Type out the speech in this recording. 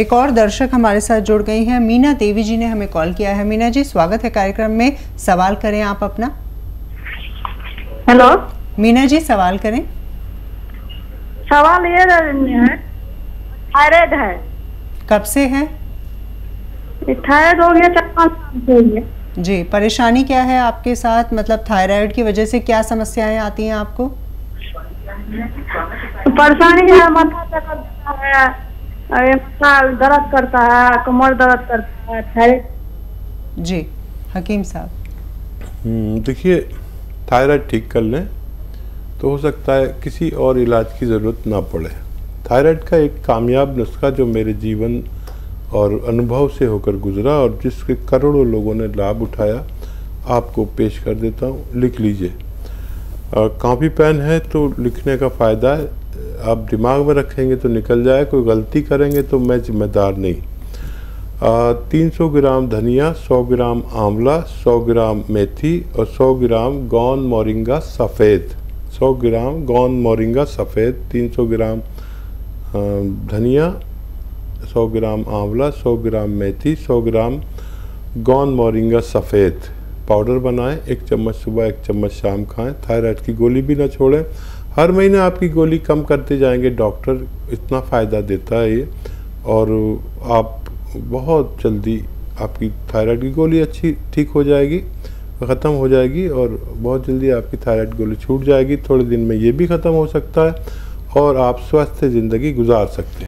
एक और दर्शक हमारे साथ जुड़ गई हैं। मीना देवी जी ने हमें कॉल किया है। मीना जी स्वागत है कार्यक्रम में। सवाल करें आप अपना। हेलो। मीना जी सवाल करें। सवाल ये है थायराइड है। कब से है? थायराइड हो गया जी परेशानी क्या है आपके साथ? मतलब थायराइड की वजह से क्या समस्याएँ आती हैं आपको? परेशानी है? माथा दर्द करता है कमर दर्द करता है जी हकीम साहब। हम्म, देखिए थायराइड ठीक कर लें तो हो सकता है किसी और इलाज की ज़रूरत ना पड़े। थायराइड का एक कामयाब नुस्खा जो मेरे जीवन और अनुभव से होकर गुजरा और जिसके करोड़ों लोगों ने लाभ उठाया आपको पेश कर देता हूँ लिख लीजिए। कॉपी पेन है तो लिखने का फ़ायदा है आप दिमाग में रखेंगे तो निकल जाए, कोई गलती करेंगे तो मैं जिम्मेदार नहीं। तीन सौ ग्राम धनिया, सौ ग्राम आंवला, सौ ग्राम मेथी और सौ ग्राम गौन मोरिंगा सफ़ेद। सौ ग्राम गौन मोरिंगा सफ़ेद, तीन सौ ग्राम धनिया, सौ ग्राम आंवला, सौ ग्राम मेथी, सौ ग्राम गौन मोरिंगा सफ़ेद। पाउडर बनाएँ, एक चम्मच सुबह, एक चम्मच शाम खाएँ। थायराइड की गोली भी ना छोड़ें। हर महीने आपकी गोली कम करते जाएँगे, डॉक्टर इतना फ़ायदा देता है ये। और आप बहुत जल्दी आपकी थायराइड की गोली अच्छी ठीक हो जाएगी, ख़त्म हो जाएगी और बहुत जल्दी आपकी थायराइड गोली छूट जाएगी। थोड़े दिन में ये भी ख़त्म हो सकता है और आप स्वस्थ ज़िंदगी गुजार सकते हैं।